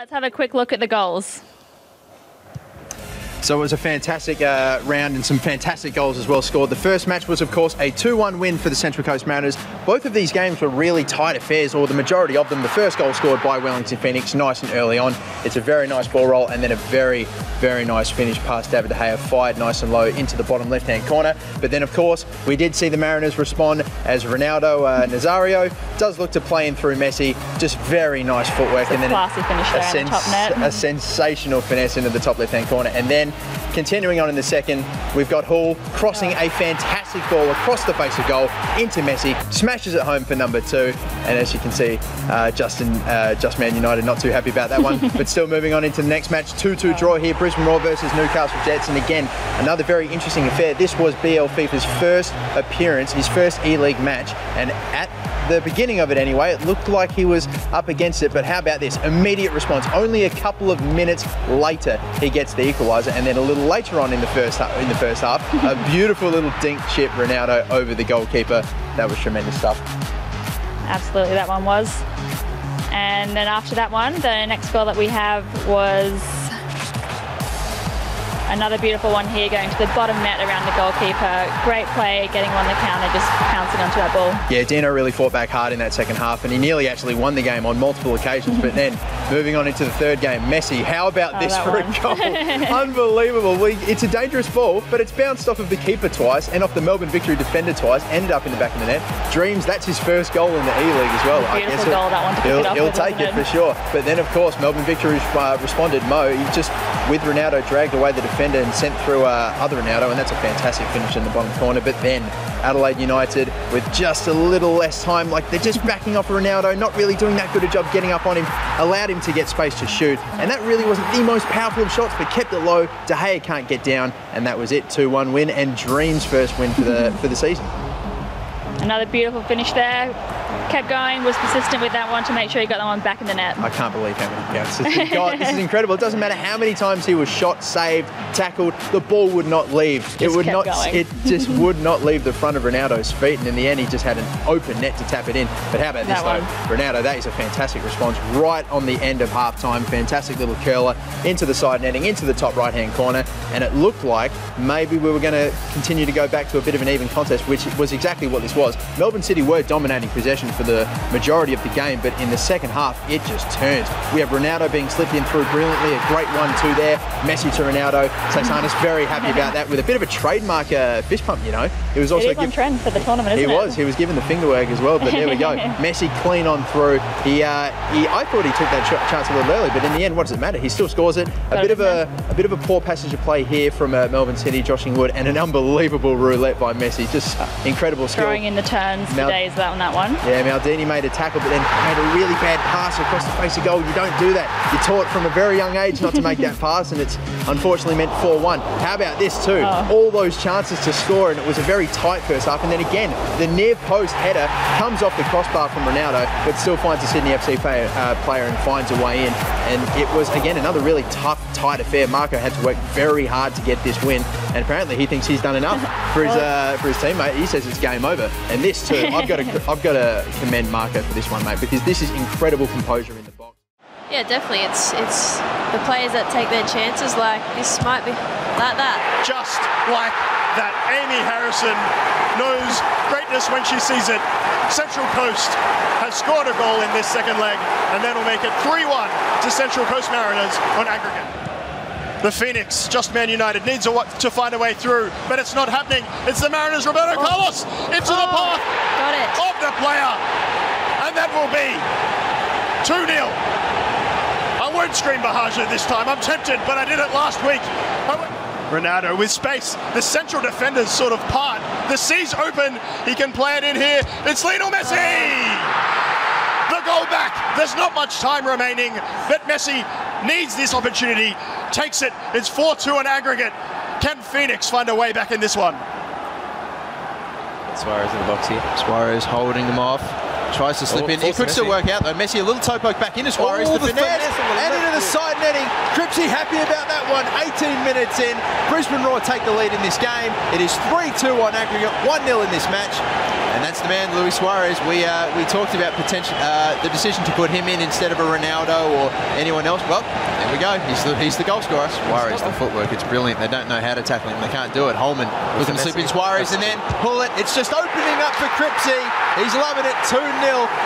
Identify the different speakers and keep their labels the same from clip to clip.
Speaker 1: Let's have a quick look at the goals.
Speaker 2: So it was a fantastic uh, round and some fantastic goals as well scored. The first match was, of course, a 2 1 win for the Central Coast Mariners. Both of these games were really tight affairs, or the majority of them. The first goal scored by Wellington Phoenix, nice and early on. It's a very nice ball roll, and then a very, very nice finish past David De Gea, fired nice and low into the bottom left hand corner. But then, of course, we did see the Mariners respond as Ronaldo uh, Nazario does look to play in through Messi. Just very nice footwork.
Speaker 1: It's and then classy finish
Speaker 2: a,
Speaker 1: the top net.
Speaker 2: a sensational finesse into the top left hand corner. And then Continuing on in the second, we've got Hall crossing a fantastic ball across the face of goal into Messi, smashes it home for number two. And as you can see, uh, Justin, uh, Just Man United not too happy about that one. but still moving on into the next match, 2-2 draw here, Brisbane Roar versus Newcastle Jets. And again, another very interesting affair. This was BL FIFA's first appearance, his first E-League match. And at the beginning of it anyway, it looked like he was up against it. But how about this? Immediate response. Only a couple of minutes later, he gets the equaliser, and then a little later on in the first half, in the first half, a beautiful little dink chip Ronaldo over the goalkeeper. That was tremendous stuff.
Speaker 1: Absolutely, that one was. And then after that one, the next goal that we have was Another beautiful one here going to the bottom net around the goalkeeper. Great play, getting on the counter, just pouncing onto that ball.
Speaker 2: Yeah, Dino really fought back hard in that second half and he nearly actually won the game on multiple occasions. but then moving on into the third game, Messi, how about oh, this for one. a goal? Unbelievable. We, it's a dangerous ball, but it's bounced off of the keeper twice and off the Melbourne Victory defender twice, ended up in the back of the net. Dreams, that's his first goal in the E-League as well.
Speaker 1: I guess goal, that one to he'll,
Speaker 2: it he'll take it for sure. But then, of course, Melbourne Victory uh, responded. Mo, he just, with Ronaldo, dragged away the defender defender and sent through uh, other Ronaldo, and that's a fantastic finish in the bottom corner. But then Adelaide United, with just a little less time, like they're just backing off Ronaldo, not really doing that good a job getting up on him, allowed him to get space to shoot. And that really wasn't the most powerful of shots, but kept it low. De Gea can't get down, and that was it. 2-1 win, and Dreams' first win for the for the season.
Speaker 1: Another beautiful finish there kept going, was persistent with that one to make sure he got that one back in the net.
Speaker 2: I can't believe how many counts he got. this is incredible. It doesn't matter how many times he was shot, saved, tackled, the ball would not leave.
Speaker 1: Just
Speaker 2: it would not
Speaker 1: going.
Speaker 2: it just would not leave the front of Ronaldo's feet and in the end he just had an open net to tap it in. But how about this that though? One. Ronaldo, that is a fantastic response right on the end of half time. Fantastic little curler into the side netting, into the top right hand corner, and it looked like maybe we were going to continue to go back to a bit of an even contest, which was exactly what this was. Melbourne City were dominating possession for the majority of the game, but in the second half, it just turned. We have Ronaldo being slipped in through brilliantly, a great one-two there. Messi to Ronaldo. Sasanis very happy about that with a bit of a trademark uh, fist pump, you know.
Speaker 1: It was also it is on trend for the tournament,
Speaker 2: He
Speaker 1: it?
Speaker 2: was. He was given the finger work as well, but there we go. Messi clean on through. He, uh, he, I thought he took that ch chance a little early, but in the end, what does it matter? He still scores it. A bit of a, a bit of a poor passage of play here from uh, Melbourne City, Joshing Wood, and an unbelievable roulette by Messi. Just incredible skill.
Speaker 1: Throwing in the turns Mal- for days on that one.
Speaker 2: Yeah, Maldini made a tackle, but then made a really bad pass across the face of goal. You don't do that. You're taught from a very young age not to make that pass, and it's unfortunately meant 4-1. How about this too? Oh. All those chances to score, and it was a very tight first half. And then again, the near post header comes off the crossbar from Ronaldo, but still finds a Sydney FC player, uh, player and finds a way in. And it was again another really tough, tight affair. Marco had to work very hard to get this win, and apparently he thinks he's done enough for his uh, for his teammate. He says it's game over. And this too, I've got to I've got to commend Marco for this one, mate, because this is incredible composure in the box.
Speaker 3: Yeah, definitely. It's it's the players that take their chances. Like this might be like that.
Speaker 4: Just like that, Amy Harrison knows greatness when she sees it. Central Coast has scored a goal in this second leg, and that'll make it 3-1 to Central Coast Mariners on aggregate. The Phoenix, Just Man United, needs a, to find a way through, but it's not happening. It's the Mariners, Roberto oh. Carlos, into oh. the path of the player and that will be 2 0. I won't scream Bahaja this time. I'm tempted, but I did it last week. Ronaldo with space. The central defenders sort of part. The sea's open. He can play it in here. It's Lionel Messi! The goal back. There's not much time remaining, but Messi needs this opportunity. Takes it. It's 4 2 on aggregate. Can Phoenix find a way back in this one?
Speaker 5: Suarez in the box here.
Speaker 6: Suarez holding them off. Tries to slip oh, in. It could still work out though. Messi a little toe poke back into Suarez. Oh, the, the finesse, and into the side netting. Trip
Speaker 2: Cripsy happy about that one. 18 minutes in. Brisbane Roar take the lead in this game. It is 3-2 on aggregate, 1-0 in this match. And that's the man, Luis Suarez. We uh, we talked about potential uh, the decision to put him in instead of a Ronaldo or anyone else. Well, there we go. He's the, he's the goal scorer. Suarez, the footwork, it's brilliant. They don't know how to tackle him. They can't do it. Holman looking to slip in Suarez and then pull it. It's just opening up for Cripsy. He's loving it. 2-0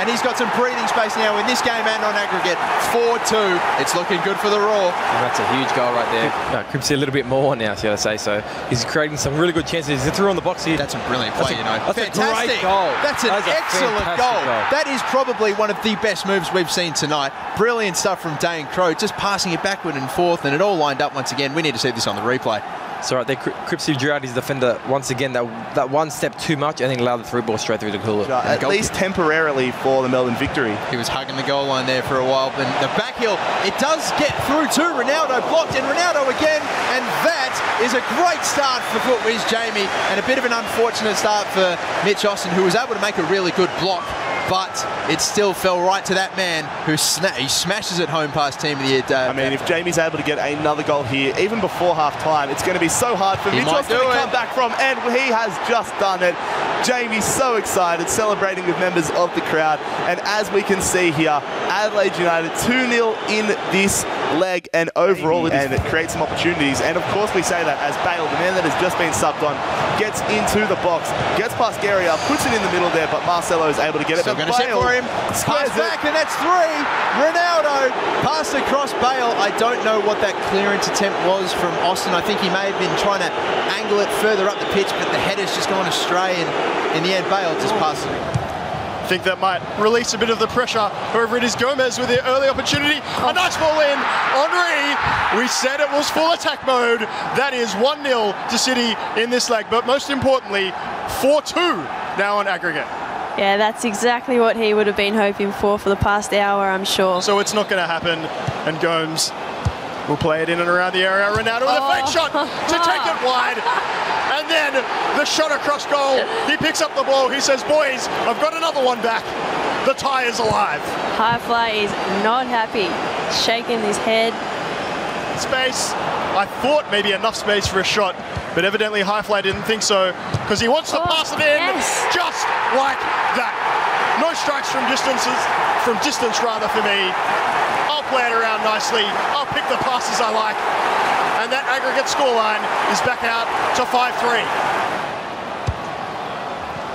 Speaker 2: and he's got some breathing space now in this game and on aggregate. 4-2. It's looking good for the Roar.
Speaker 5: And that's a huge goal right there. No, Cripsy a little bit more now, so I say so. He's creating some really good chances. He's through on the box here.
Speaker 2: That's a brilliant play,
Speaker 5: a-
Speaker 2: you know.
Speaker 5: that's a
Speaker 2: Fantastic.
Speaker 5: great goal.
Speaker 2: That's an
Speaker 5: That is
Speaker 2: excellent goal.
Speaker 5: goal.
Speaker 2: That is probably one of the best moves we've seen tonight. Brilliant stuff from Dane Crow, just passing it backward and forth, and it all lined up once again. We need to see this on the replay.
Speaker 5: So right there, Cri- Cripsy drew out his defender once again. That that one step too much, and then allowed the through ball straight through the cooler.
Speaker 7: At
Speaker 2: goal
Speaker 7: least temporarily for the Melbourne victory.
Speaker 2: He was hugging the goal line there for a while, but the back heel, it does get through to Ronaldo, blocked, and Ronaldo again, and that is a great start for Footwiz Jamie, and a bit of an unfortunate start for Mitch Austin, who was able to make a really good block, but it still fell right to that man who sna- he smashes it home past Team of the Year. Uh,
Speaker 7: I mean, if Jamie's able to get another goal here, even before half time, it's going to be so hard for
Speaker 2: He
Speaker 7: Mitch
Speaker 2: might
Speaker 7: Austin to come back from, and he has just done it. Jamie's so excited, celebrating with members of the crowd. And as we can see here, Adelaide United 2 0 in this leg, and overall, it, and it creates some opportunities. And of course, we say that as Bale, the man that has just been subbed on, gets into the box, gets past Garia, puts it in the middle there, but Marcelo is able to get it.
Speaker 2: Still going to set for him. Pass back, and that's three. Ronaldo passed across Bale. I don't know what that clearance attempt was from Austin. I think he may have been trying to angle it further up the pitch, but the header's just gone astray, and in the end, Bale just oh. passed it.
Speaker 4: I think that might release a bit of the pressure. However, it is Gomez with the early opportunity. A oh. nice ball in. Henry, we said it was full attack mode. That is 1 0 to City in this leg. But most importantly, 4 2 now on aggregate.
Speaker 3: Yeah, that's exactly what he would have been hoping for for the past hour, I'm sure.
Speaker 4: So it's not going to happen. And Gomes will play it in and around the area. Ronaldo with a
Speaker 3: Oh.
Speaker 4: fake shot to take it wide. And then the shot across goal. He picks up the ball. He says, Boys, I've got another one back. The tie is alive.
Speaker 3: Highfly is not happy, shaking his head.
Speaker 4: space. I thought maybe enough space for a shot, but evidently Highfly didn't think so because he wants to
Speaker 3: Oh,
Speaker 4: pass it in
Speaker 3: yes.
Speaker 4: just like that. No strikes from distances, from distance rather for me. I'll play it around nicely. I'll pick the passes I like. And that aggregate scoreline is back out to 5-3.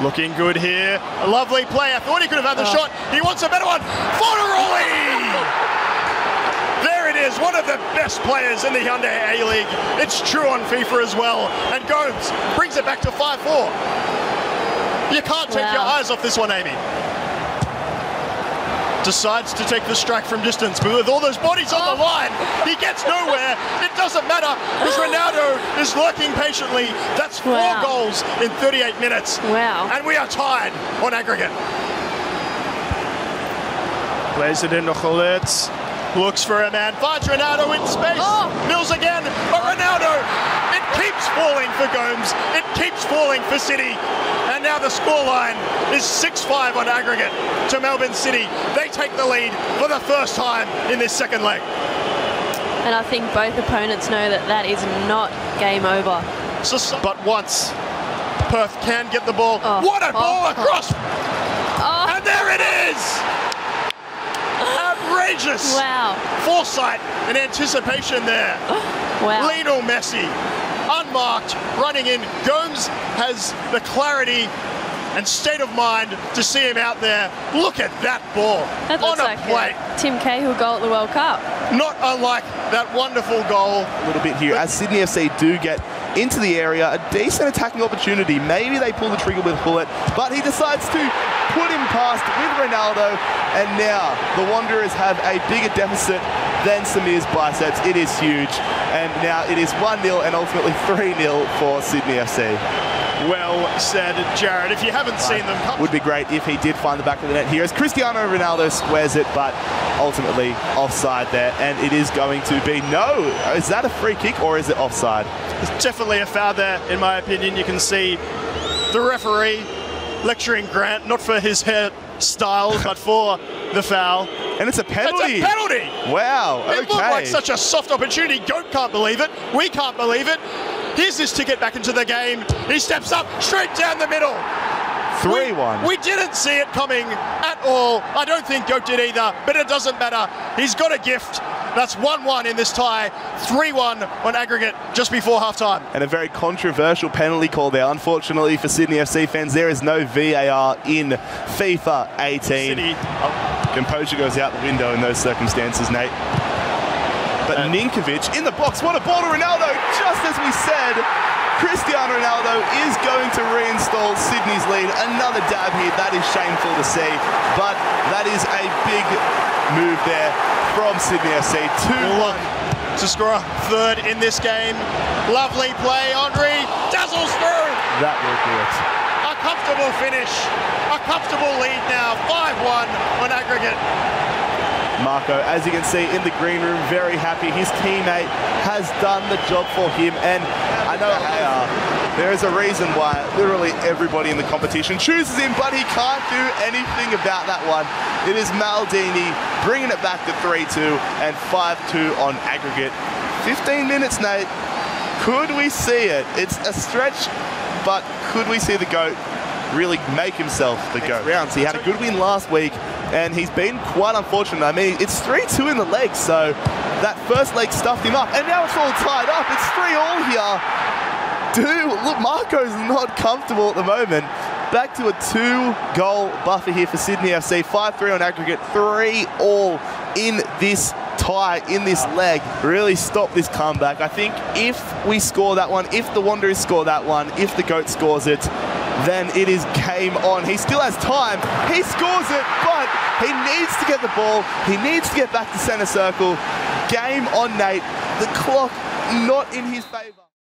Speaker 4: Looking good here. A lovely play. I thought he could have had the ah. shot. He wants a better one. Fornaroli! There it is, one of the best players in the Hyundai A-League. It's true on FIFA as well. And Gomes brings it back to 5-4. You can't take your eyes off this one, Amy. Decides to take the strike from distance, but with all those bodies on the oh. line, he gets nowhere. It doesn't matter because oh. Ronaldo is lurking patiently. That's four
Speaker 3: Wow.
Speaker 4: goals in 38 minutes.
Speaker 3: Wow.
Speaker 4: And we are tied on aggregate. Plays it into Khalid. Looks for a man. Finds Ronaldo in space.
Speaker 3: Oh.
Speaker 4: Mills again. But Ronaldo, it keeps falling for Gomes. It keeps falling for City. Now the scoreline is 6-5 on aggregate to Melbourne City. They take the lead for the first time in this second leg.
Speaker 3: And I think both opponents know that that is not game over.
Speaker 4: So, but once Perth can get the ball.
Speaker 3: Oh.
Speaker 4: What a ball
Speaker 3: Oh.
Speaker 4: across.
Speaker 3: Oh,
Speaker 4: And there it is. Outrageous.
Speaker 3: wow.
Speaker 4: Foresight and anticipation there.
Speaker 3: Wow.
Speaker 4: Lionel Messi, unmarked, running in. Gomes has the clarity and state of mind to see him out there. Look at that ball
Speaker 3: That
Speaker 4: on
Speaker 3: looks
Speaker 4: a
Speaker 3: like
Speaker 4: plate.
Speaker 3: a Tim Cahill goal at the World Cup.
Speaker 4: Not unlike that wonderful goal.
Speaker 7: a little bit here as Sydney FC do get into the area. A decent attacking opportunity. Maybe they pull the trigger with Bullet, but he decides to put him past with Ronaldo. And now the Wanderers have a bigger deficit than Samir's biceps. It is huge. And now it is 1 0 and ultimately 3 0 for Sydney FC.
Speaker 4: Well said, Jared. If you haven't seen them, come
Speaker 7: Would be great if he did find the back of the net here as Cristiano Ronaldo squares it, but ultimately offside there. And it is going to be no. Is that a free kick or is it offside?
Speaker 4: It's definitely a foul there, in my opinion. You can see the referee lecturing Grant, not for his hair style, but for the foul.
Speaker 7: And it's a penalty.
Speaker 4: It's a penalty.
Speaker 7: Wow.
Speaker 4: It
Speaker 7: okay.
Speaker 4: looked like such a soft opportunity. Goat can't believe it. We can't believe it. Here's his ticket back into the game. He steps up straight down the middle.
Speaker 7: 3 1.
Speaker 4: We didn't see it coming at all. I don't think Goat did either, but it doesn't matter. He's got a gift. That's 1 1 in this tie, 3 1 on aggregate just before halftime.
Speaker 7: and a very controversial penalty call there. Unfortunately for Sydney FC fans, there is no VAR in FIFA 18.
Speaker 4: City, oh.
Speaker 7: Composure goes out the window in those circumstances, Nate. But Ninkovic in the box, what a ball to Ronaldo! Just as we said, Cristiano Ronaldo is going to reinstall Sydney's lead. Another dab here, that is shameful to see, but that is a big move there from Sydney FC. 2
Speaker 4: look to score a third in this game. Lovely play. Henry dazzles through.
Speaker 7: That will do it.
Speaker 4: A comfortable finish. A comfortable lead now. 5 1 on aggregate.
Speaker 7: Marco, as you can see in the green room, very happy. His teammate has done the job for him, and I know uh, there is a reason why literally everybody in the competition chooses him, but he can't do anything about that one. It is Maldini bringing it back to 3-2 and 5-2 on aggregate. 15 minutes, Nate. Could we see it? It's a stretch, but could we see the GOAT really make himself the GOAT? Rounds. He had a good win last week, and he's been quite unfortunate. I mean, it's 3-2 in the legs, so that first leg stuffed him up, and now it's all tied up. It's 3-all here. Look, Marco's not comfortable at the moment. Back to a two-goal buffer here for Sydney FC. 5-3 on aggregate, 3-all in this tie, in this leg. Really stop this comeback. I think if we score that one, if the Wanderers score that one, if the GOAT scores it, then it is game on. He still has time. He scores it, but he needs to get the ball. He needs to get back to centre circle. Game on, Nate. The clock not in his favour.